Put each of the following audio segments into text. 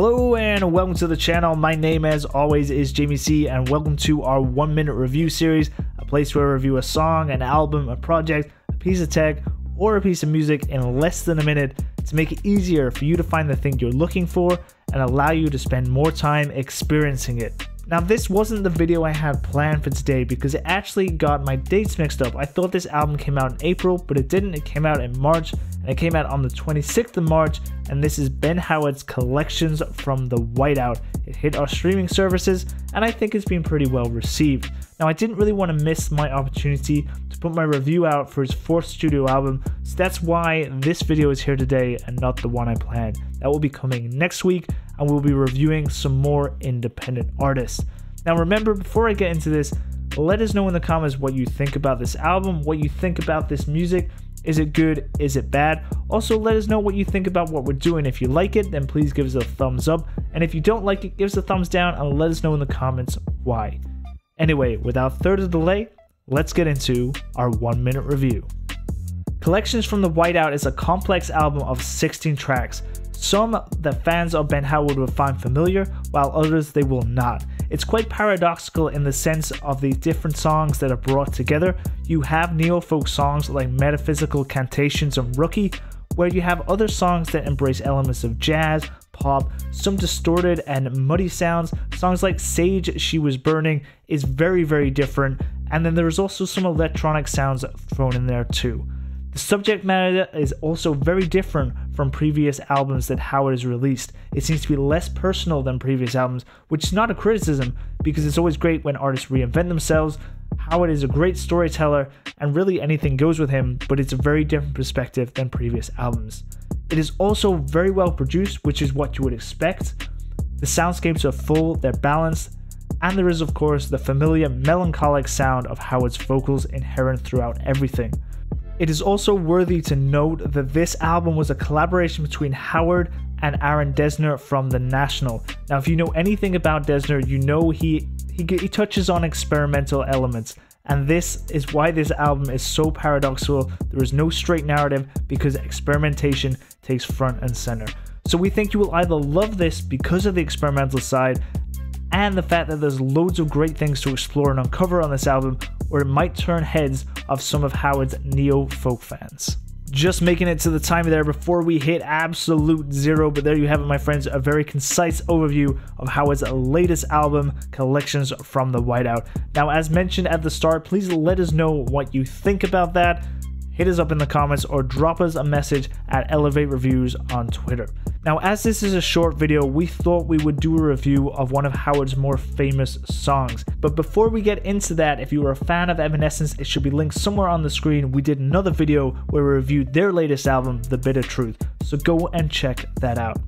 Hello and welcome to the channel. My name as always is Jamie Sea and welcome to our one minute review series, a place where I review a song, an album, a project, a piece of tech, or a piece of music in less than a minute to make it easier for you to find the thing you're looking for and allow you to spend more time experiencing it. Now this wasn't the video I had planned for today because it actually got my dates mixed up. I thought this album came out in April, but it didn't. It came out in March and it came out on the 26th of March and this is Ben Howard's Collections from the Whiteout. It hit our streaming services and I think it's been pretty well received. Now I didn't really want to miss my opportunity to put my review out for his fourth studio album, so that's why this video is here today and not the one I planned. That will be coming next week and we'll be reviewing some more independent artists. Now, remember, before I get into this, let us know in the comments what you think about this album, what you think about this music. Is it good? Is it bad? Also, let us know what you think about what we're doing. If you like it, then please give us a thumbs up. And if you don't like it, give us a thumbs down and let us know in the comments why. Anyway, without further delay, let's get into our one minute review. Collections from the Whiteout is a complex album of 16 tracks some that fans of Ben Howard will find familiar, while others they will not. It's quite paradoxical in the sense of the different songs that are brought together. You have neo folk songs like Metaphysical Cantations and Rookery, where you have other songs that embrace elements of jazz, pop, some distorted and muddy sounds. Songs like Sage She Was Burning is very, very different, and then there's also some electronic sounds thrown in there too. The subject matter is also very different from previous albums that Howard has released. It seems to be less personal than previous albums, which is not a criticism because it's always great when artists reinvent themselves. Howard is a great storyteller and really anything goes with him, but it's a very different perspective than previous albums. It is also very well produced, which is what you would expect. The soundscapes are full, they're balanced, and there is, of course, the familiar melancholic sound of Howard's vocals inherent throughout everything. It is also worthy to note that this album was a collaboration between Howard and Aaron Dessner from The National. Now, if you know anything about Dessner, you know he, he, he touches on experimental elements. And this is why this album is so paradoxical. There is no straight narrative because experimentation takes front and center. So we think you will either love this because of the experimental side and the fact that there's loads of great things to explore and uncover on this album, or it might turn heads of some of Howard's neo folk fans. Just making it to the time there before we hit absolute zero, but there you have it, my friends, a very concise overview of Howard's latest album, Collections from the Whiteout. Now, as mentioned at the start, please let us know what you think about that hit us up in the comments or drop us a message at Elevate Reviews on Twitter. Now, as this is a short video, we thought we would do a review of one of Howard's more famous songs. But before we get into that, if you are a fan of Evanescence, it should be linked somewhere on the screen. We did another video where we reviewed their latest album, The Bitter Truth, so go and check that out.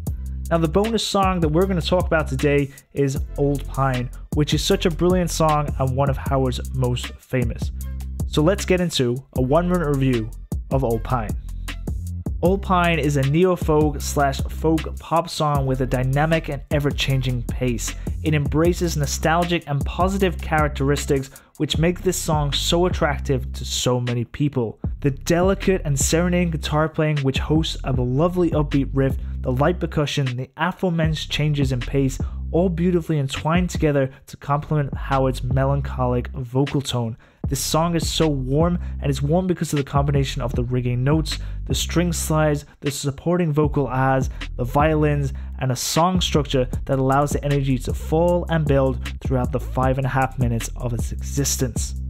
Now, the bonus song that we're going to talk about today is Old Pine, which is such a brilliant song and one of Howard's most famous. So let's get into a one minute review of Old Pine. Old Pine is a neo folk slash folk pop song with a dynamic and ever changing pace. It embraces nostalgic and positive characteristics which make this song so attractive to so many people. The delicate and serenading guitar playing, which hosts a lovely upbeat riff, the light percussion, the aforementioned changes in pace, all beautifully entwined together to complement Howard's melancholic vocal tone. This song is so warm, and it's warm because of the combination of the rigging notes, the string slides, the supporting vocal as, the violins, and a song structure that allows the energy to fall and build throughout the five and a half minutes of its existence.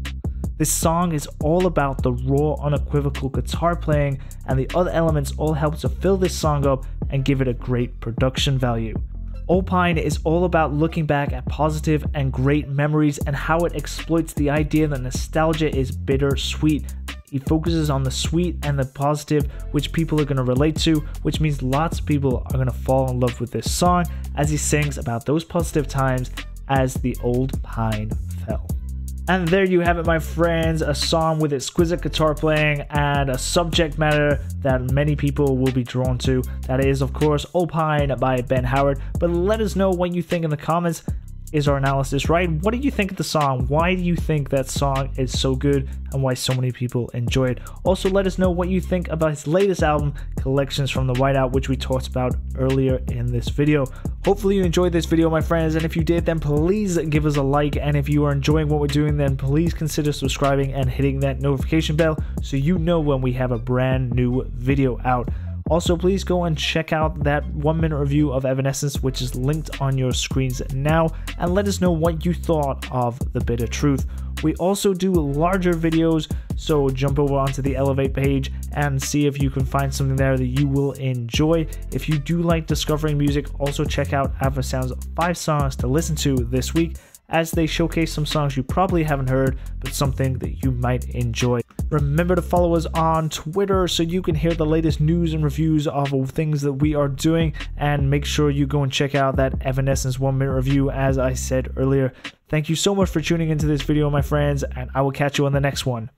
This song is all about the raw, unequivocal guitar playing, and the other elements all help to fill this song up and give it a great production value. Old Pine is all about looking back at positive and great memories and how it exploits the idea that nostalgia is bittersweet. He focuses on the sweet and the positive, which people are going to relate to, which means lots of people are going to fall in love with this song as he sings about those positive times as the old pine fell. And there you have it, my friends, a song with exquisite guitar playing and a subject matter that many people will be drawn to. That is, of course, Old Pine by Ben Howard. But let us know what you think in the comments. Is our analysis, right? What do you think of the song? Why do you think that song is so good and why so many people enjoy it? Also, let us know what you think about his latest album, Collections from the Whiteout, which we talked about earlier in this video. Hopefully, you enjoyed this video, my friends, and if you did, then please give us a like. And if you are enjoying what we're doing, then please consider subscribing and hitting that notification bell so you know when we have a brand new video out. Also, please go and check out that one minute review of Evanescence, which is linked on your screens now, and let us know what you thought of The Bitter Truth. We also do larger videos, so jump over onto the Elevate page and see if you can find something there that you will enjoy. If you do like discovering music, also check out Sound's 5 songs to listen to this week as they showcase some songs you probably haven't heard, but something that you might enjoy. Remember to follow us on Twitter so you can hear the latest news and reviews of things that we are doing. And make sure you go and check out that Evanescence one minute review, as I said earlier. Thank you so much for tuning into this video, my friends, and I will catch you on the next one.